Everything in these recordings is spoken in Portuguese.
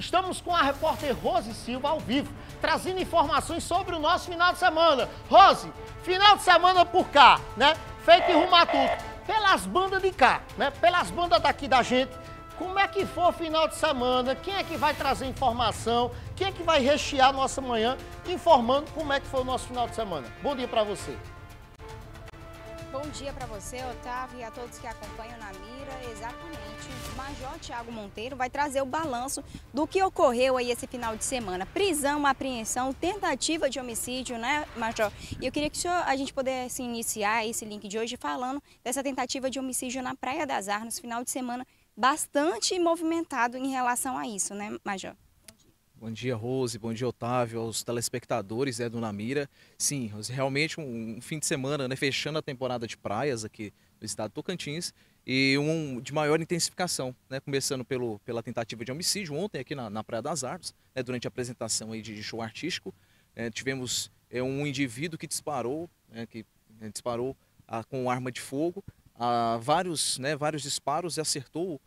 Estamos com a repórter Rose Silva ao vivo, trazendo informações sobre o nosso final de semana. Rose, final de semana por cá, né? Feito em Rumatuto, pelas bandas de cá, né? Pelas bandas daqui da gente. Como é que foi o final de semana? Quem é que vai trazer informação? Quem é que vai rechear nossa manhã informando como é que foi o nosso final de semana? Bom dia para você. Bom dia para você, Otávio, e a todos que acompanham na mira. Exatamente. O Major Tiago Monteiro vai trazer o balanço do que ocorreu aí esse final de semana. Prisão, apreensão, tentativa de homicídio, né, Major? E eu queria que senhor, a gente pudesse iniciar esse link de hoje falando dessa tentativa de homicídio na Praia das Armas, final de semana bastante movimentado em relação a isso, né, Major? Bom dia, Rose. Bom dia, Otávio, aos telespectadores né, do Namira. Sim, Rose, realmente um, um, fim de semana, né, fechando a temporada de praias aqui no estado de Tocantins e um de maior intensificação, né, começando pelo, pela tentativa de homicídio ontem aqui na, na Praia das Artes, né, durante a apresentação aí de, de show artístico. É, tivemos é, um indivíduo que disparou, né, que é, disparou a, com arma de fogo, a, vários, né, vários disparos e acertou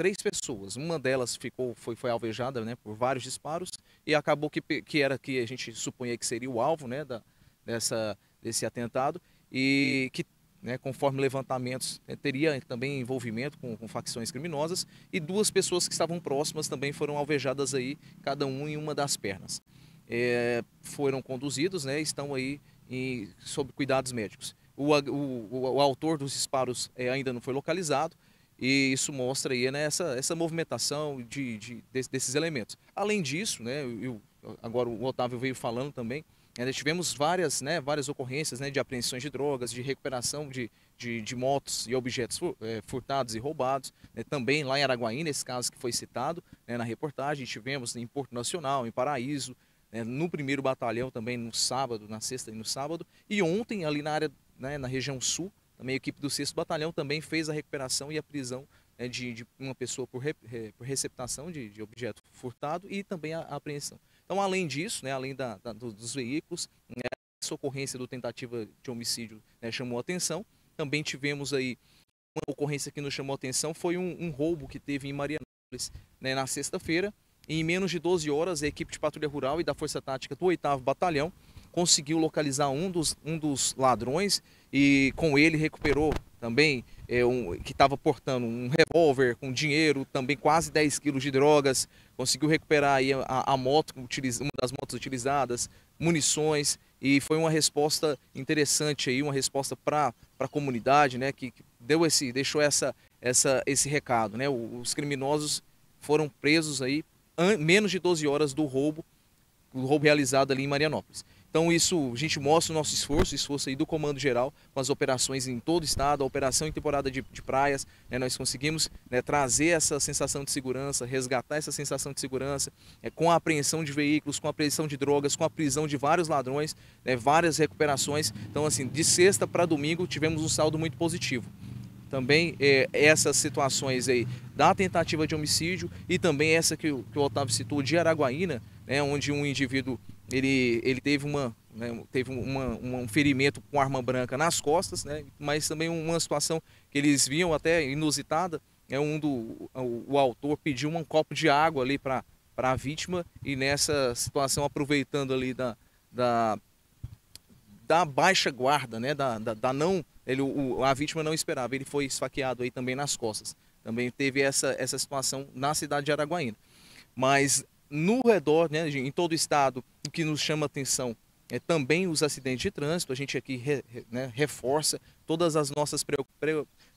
três pessoas. Uma delas ficou, foi, foi alvejada né, por vários disparos e acabou que, que era que a gente supunha que seria o alvo né, da, dessa, desse atentado e que, né, conforme levantamentos, né, teria também envolvimento com, com, facções criminosas e duas pessoas que estavam próximas também foram alvejadas aí, cada um em uma das pernas. É, foram conduzidos, né, estão aí em, sob cuidados médicos. O, o, o, o autor dos disparos é, ainda não foi localizado, e isso mostra aí né, essa, essa movimentação de, de, desses elementos. Além disso, né, eu, agora o Otávio veio falando também, né, tivemos várias, né, várias ocorrências né, de apreensões de drogas, de recuperação de, de, de motos e objetos é, furtados e roubados. Né, também lá em Araguaí, nesse caso que foi citado né, na reportagem, tivemos em Porto Nacional, em Paraíso, né, no primeiro batalhão também no sábado, na sexta e no sábado. E ontem, ali na área, né, na região sul, também a equipe do 6 Batalhão também fez a recuperação e a prisão né, de, de, uma pessoa por, re, por receptação de, de, objeto furtado e também a, a, apreensão. Então, além disso, né, além da, da, dos veículos, né, essa ocorrência do tentativa de homicídio né, chamou atenção. Também tivemos aí uma ocorrência que nos chamou atenção, foi um, um roubo que teve em Marianópolis né, na sexta-feira. Em menos de 12 horas, a equipe de patrulha rural e da Força Tática do 8 Batalhão conseguiu localizar um dos, um dos ladrões e com ele recuperou também é, um, que estava portando um revólver com dinheiro, também quase 10 quilos de drogas, conseguiu recuperar aí a, a moto, uma das motos utilizadas, munições e foi uma resposta interessante aí, uma resposta para a comunidade, né, que, que, deu esse, deixou essa, essa, esse recado, né, os criminosos foram presos aí menos de 12 horas do roubo, o roubo realizado ali em Marianópolis. Então isso, a gente mostra o nosso esforço, esforço aí do Comando Geral, com as operações em todo o estado, a operação em temporada de, de praias, né, nós conseguimos né, trazer essa sensação de segurança, resgatar essa sensação de segurança, é, com a apreensão de veículos, com a apreensão de drogas, com a prisão de vários ladrões, né, várias recuperações. Então assim, de sexta para domingo tivemos um saldo muito positivo também é, essas situações aí da tentativa de homicídio e também essa que, que o Otávio citou de Araguaína, né, onde um indivíduo ele, ele teve, uma, né, teve uma, um ferimento com arma branca nas costas, né, mas também uma situação que eles viam até inusitada, é um do, o, o autor pediu um copo de água ali para a vítima e nessa situação aproveitando ali da, da, da baixa guarda, né, da, da, da não, ele, o, a vítima não esperava, ele foi esfaqueado aí também nas costas. Também teve essa, essa situação na cidade de Araguaína. Mas no redor, né, em todo o estado, o que nos chama atenção é também os acidentes de trânsito. A gente aqui re, né, reforça todas as nossas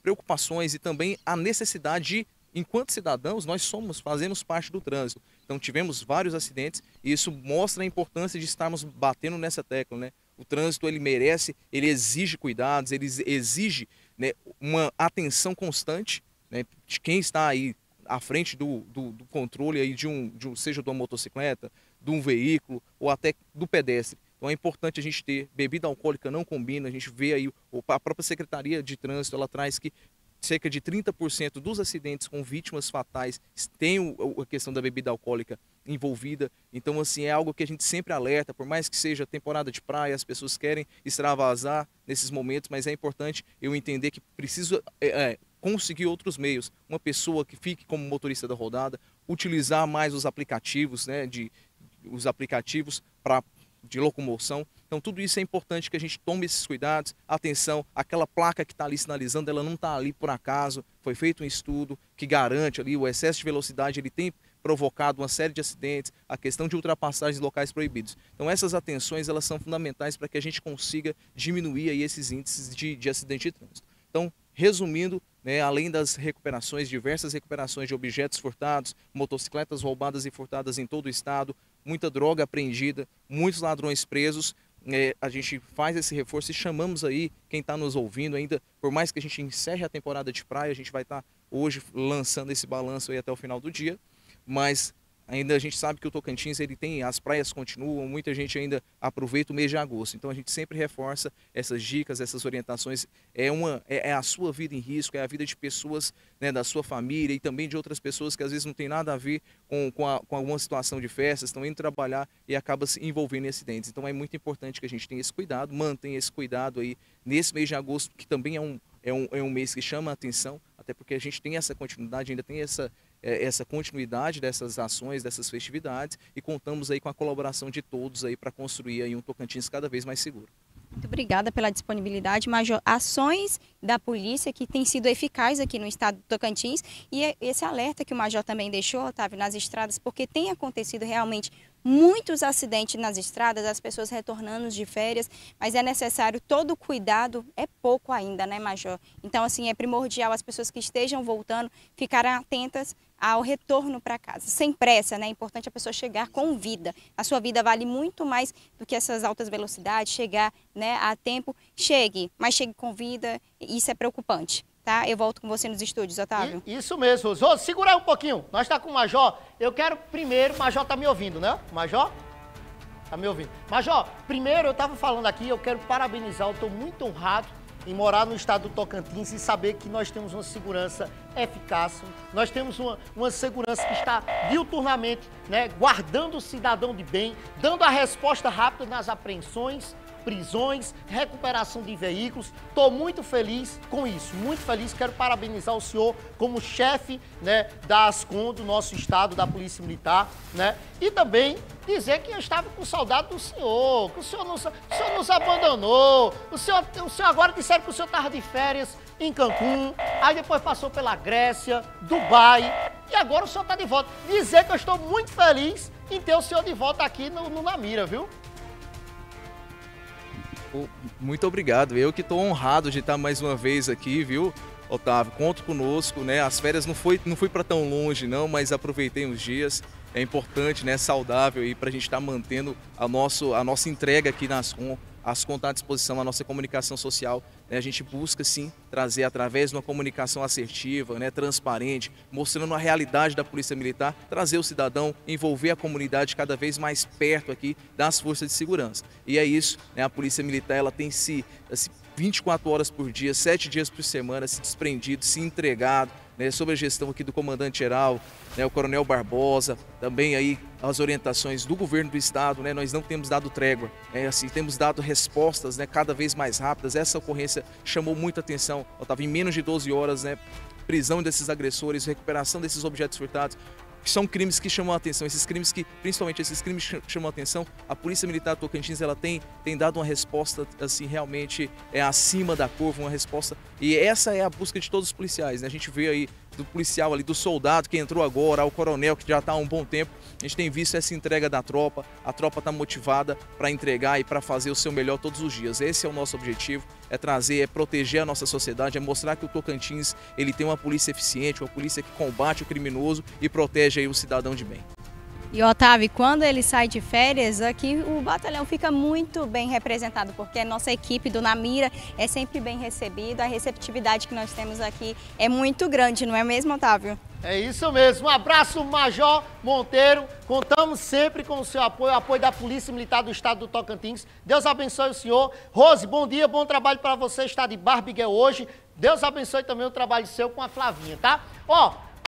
preocupações e também a necessidade de, enquanto cidadãos, nós somos, fazemos parte do trânsito. Então tivemos vários acidentes e isso mostra a importância de estarmos batendo nessa tecla, né? O trânsito ele merece, ele exige cuidados, ele exige né, uma atenção constante né, de quem está aí à frente do, do, do controle aí de um, de um, seja de uma motocicleta, de um veículo ou até do pedestre. Então é importante a gente ter bebida alcoólica não combina, a gente vê aí a própria Secretaria de Trânsito, ela traz que cerca de 30% dos acidentes com vítimas fatais tem a questão da bebida alcoólica envolvida. Então, assim, é algo que a gente sempre alerta, por mais que seja temporada de praia, as pessoas querem extravasar nesses momentos, mas é importante eu entender que preciso é, é, conseguir outros meios. Uma pessoa que fique como motorista da rodada, utilizar mais os aplicativos, né, de, os aplicativos para de locomoção. Então tudo isso é importante que a gente tome esses cuidados. Atenção, aquela placa que está ali sinalizando, ela não está ali por acaso. Foi feito um estudo que garante ali o excesso de velocidade, ele tem provocado uma série de acidentes, a questão de ultrapassagens locais proibidos. Então essas atenções elas são fundamentais para que a gente consiga diminuir aí esses índices de, de acidente de trânsito. Então, resumindo, né, além das recuperações, diversas recuperações de objetos furtados, motocicletas roubadas e furtadas em todo o estado, muita droga apreendida, muitos ladrões presos. É, a gente faz esse reforço e chamamos aí quem está nos ouvindo ainda, por mais que a gente encerre a temporada de praia, a gente vai estar tá hoje lançando esse balanço aí até o final do dia, mas Ainda a gente sabe que o Tocantins ele tem, as praias continuam, muita gente ainda aproveita o mês de agosto. Então a gente sempre reforça essas dicas, essas orientações. É, uma, é, é a sua vida em risco, é a vida de pessoas né, da sua família e também de outras pessoas que às vezes não tem nada a ver com, com, a, com alguma situação de festa, estão indo trabalhar e acaba se envolvendo em acidentes. Então é muito importante que a gente tenha esse cuidado, mantenha esse cuidado aí nesse mês de agosto, que também é um, é um, é um mês que chama a atenção, até porque a gente tem essa continuidade, ainda tem essa, essa continuidade dessas ações, dessas festividades e contamos aí com a colaboração de todos aí para construir aí um Tocantins cada vez mais seguro. Muito obrigada pela disponibilidade, Major. Ações da polícia que têm sido eficazes aqui no estado do Tocantins e é esse alerta que o Major também deixou, Otávio, nas estradas, porque tem acontecido realmente muitos acidentes nas estradas, as pessoas retornando de férias, mas é necessário todo cuidado, é pouco ainda, né, Major? Então, assim, é primordial as pessoas que estejam voltando ficarem atentas ao retorno para casa, sem pressa, né? É importante a pessoa chegar com vida. A sua vida vale muito mais do que essas altas velocidades, chegar né, a tempo. Chegue, mas chegue com vida, isso é preocupante. Tá? Eu volto com você nos estúdios, Otávio. Isso mesmo, Rose. segura um pouquinho. Nós está com o Major. Eu quero primeiro, Major tá me ouvindo, né? Major? Tá me ouvindo. Major, primeiro eu estava falando aqui, eu quero parabenizar, eu estou muito honrado em morar no estado do Tocantins e saber que nós temos uma segurança eficaz, nós temos uma, uma segurança que está diuturnamente né, guardando o cidadão de bem, dando a resposta rápida nas apreensões, prisões, recuperação de veículos. Estou muito feliz com isso, muito feliz. Quero parabenizar o senhor como chefe né, da ASCOM do nosso estado, da Polícia Militar, né? E também dizer que eu estava com saudade do senhor, que o senhor nos, o senhor nos abandonou, o senhor, o senhor agora disseram que o senhor estava de férias em Cancún, aí depois passou pela Grécia, Dubai, e agora o senhor está de volta. Dizer que eu estou muito feliz em ter o senhor de volta aqui no, no Namira, viu? Muito obrigado. Eu que estou honrado de estar mais uma vez aqui, viu, Otávio? Conto conosco, né? As férias não foi, não fui para tão longe, não, mas aproveitei uns dias. É importante, né? Saudável aí para a gente estar tá mantendo a, nosso, a nossa entrega aqui na Ascom as contar à disposição a nossa comunicação social. Né? A gente busca sim trazer através de uma comunicação assertiva, né? transparente, mostrando a realidade da Polícia Militar, trazer o cidadão, envolver a comunidade cada vez mais perto aqui das forças de segurança. E é isso, né? a Polícia Militar ela tem se, se 24 horas por dia, 7 dias por semana, se desprendido, se entregado, né, sobre a gestão aqui do comandante-geral, né, o coronel Barbosa, também aí as orientações do governo do estado, né, nós não temos dado trégua, é, assim, temos dado respostas né, cada vez mais rápidas. Essa ocorrência chamou muita atenção, estava em menos de 12 horas, né, prisão desses agressores, recuperação desses objetos furtados são crimes que chamam a atenção, esses crimes que, principalmente esses crimes chamam a atenção, a Polícia Militar Tocantins, ela tem, tem dado uma resposta, assim, realmente é acima da curva, uma resposta, e essa é a busca de todos os policiais, né? A gente vê aí do policial ali, do soldado que entrou agora, ao coronel que já está há um bom tempo. A gente tem visto essa entrega da tropa, a tropa está motivada para entregar e para fazer o seu melhor todos os dias. Esse é o nosso objetivo, é trazer, é proteger a nossa sociedade, é mostrar que o Tocantins ele tem uma polícia eficiente, uma polícia que combate o criminoso e protege aí o cidadão de bem. E Otávio, quando ele sai de férias, aqui o batalhão fica muito bem representado, porque a nossa equipe do Namira é sempre bem recebida, a receptividade que nós temos aqui é muito grande, não é mesmo, Otávio? É isso mesmo. Um abraço, Major Monteiro. Contamos sempre com o seu apoio, o apoio da Polícia Militar do Estado do Tocantins. Deus abençoe o senhor. Rose, bom dia, bom trabalho para você. Está de Barbiguel hoje. Deus abençoe também o trabalho seu com a Flavinha, tá? Ó,